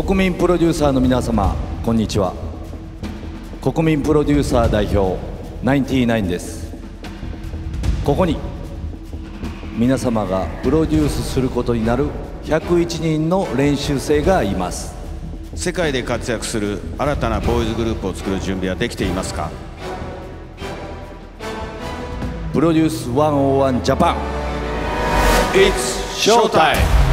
国民プロデューサーの皆様こんにちは。国民プロデューサー代表99です。ここに皆様がプロデュースすることになる101人の練習生がいます。世界で活躍する新たなボーイズグループを作る準備はできていますか？プロデュース101ジャパン。It's Showtime!